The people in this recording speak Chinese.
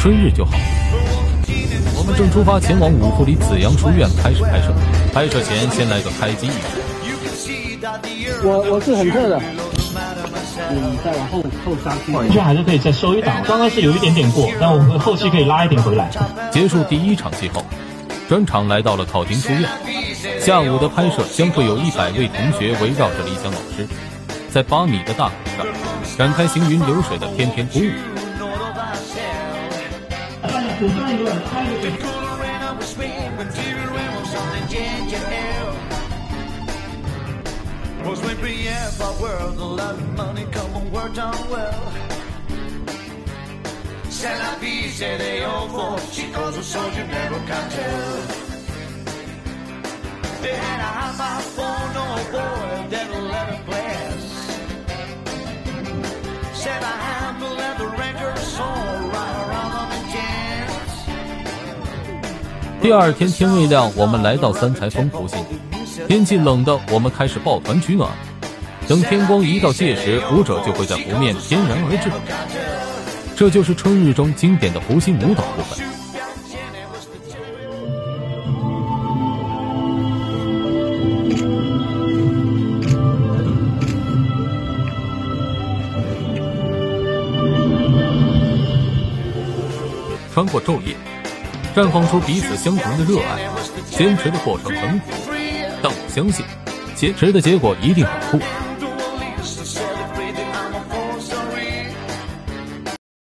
春日就好。我们正出发前往五福里紫阳书院开始拍摄，拍摄前先来个开机仪式。我我是很特的，嗯，再往后后杀去，完全还是可以再收一档。刚刚是有一点点过，但我们后期可以拉一点回来。结束第一场戏后，专场来到了考亭书院。下午的拍摄将会有一百位同学围绕着李想老师，在八米的大鼓上展开行云流水的翩翩舞。古装有点太那个。Was when we have our world, the love and money come and work done well. Se la vise de ovo, she calls a soldier, never can tell. They had a high five for no boy, then let letter bless. Said I 第二天天未亮，我们来到三才峰湖心。天气冷的，我们开始抱团取暖。等天光一到届时，舞者就会在湖面翩然而至。这就是春日中经典的湖心舞蹈部分。穿过昼夜。绽放出彼此相同的热爱，坚持的过程很苦，但我相信，坚持的结果一定很酷。